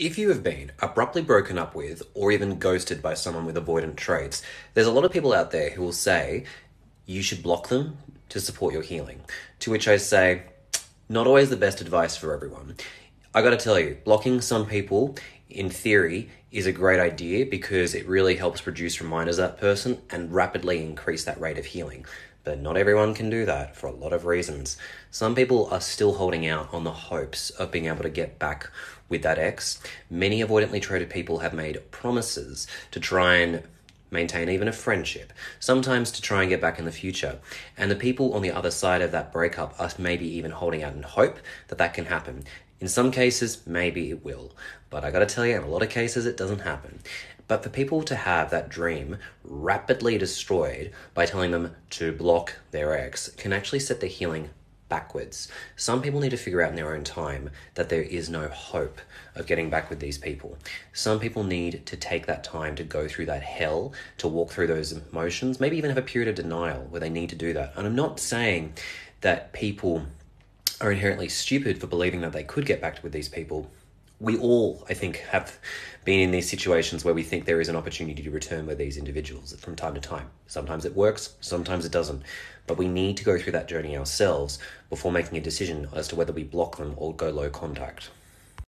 If you have been abruptly broken up with or even ghosted by someone with avoidant traits, there's a lot of people out there who will say you should block them to support your healing. To which I say, not always the best advice for everyone. I gotta tell you, blocking some people, in theory, is a great idea because it really helps produce reminders of that person and rapidly increase that rate of healing. But not everyone can do that for a lot of reasons. Some people are still holding out on the hopes of being able to get back with that ex. Many avoidantly traded people have made promises to try and maintain even a friendship, sometimes to try and get back in the future. And the people on the other side of that breakup are maybe even holding out in hope that that can happen. In some cases, maybe it will. But I gotta tell you, in a lot of cases, it doesn't happen. But for people to have that dream rapidly destroyed by telling them to block their ex can actually set the healing backwards. Some people need to figure out in their own time that there is no hope of getting back with these people. Some people need to take that time to go through that hell, to walk through those emotions, maybe even have a period of denial where they need to do that. And I'm not saying that people are inherently stupid for believing that they could get back with these people we all, I think, have been in these situations where we think there is an opportunity to return with these individuals from time to time. Sometimes it works, sometimes it doesn't. But we need to go through that journey ourselves before making a decision as to whether we block them or go low contact.